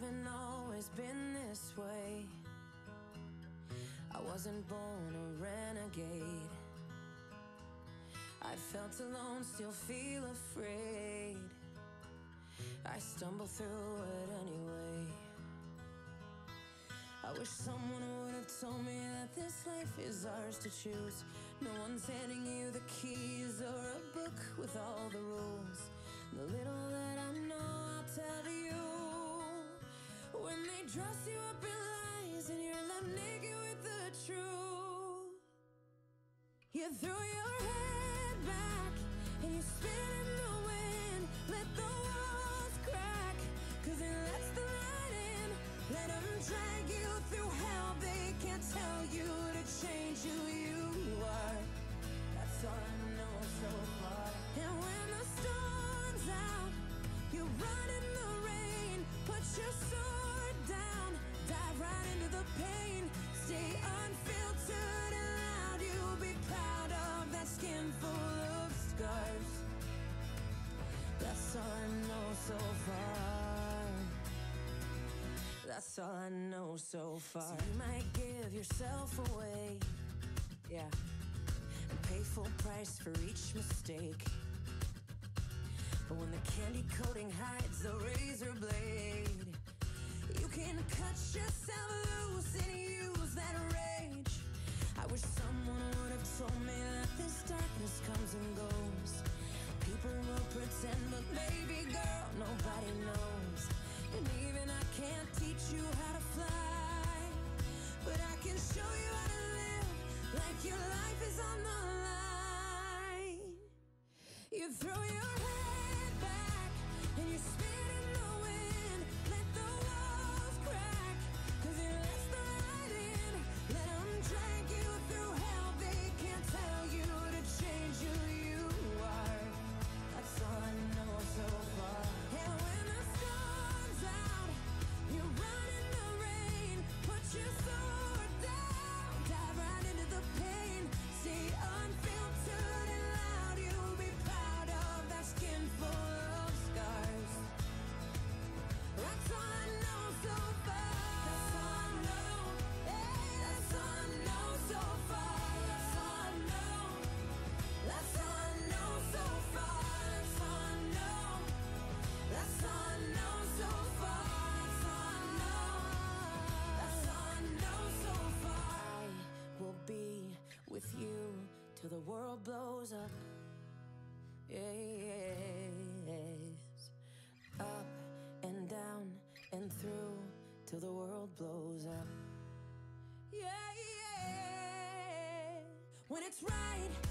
haven't always been this way. I wasn't born a renegade. I felt alone, still feel afraid. I stumble through it anyway. I wish someone would have told me that this life is ours to choose. No one's handing you the keys or a book with all the rules. The little that I know, I'll tell you. When they dress you up in lies and you're left naked with the truth, you throw your head back and you spin in the wind. Let the walls crack, cause it lets the light in. Let them drag you through hell. They can't tell you to change who you are. That's all I know so far. That's all I know so far. So you might give yourself away, yeah, and pay full price for each mistake. But when the candy coating hides the razor blade, you can cut yourself loose and use that pretend, but baby girl, nobody knows. And even I can't teach you how to fly, the world blows up. Yes. Up and down and through till the world blows up. Yeah, yeah. When it's right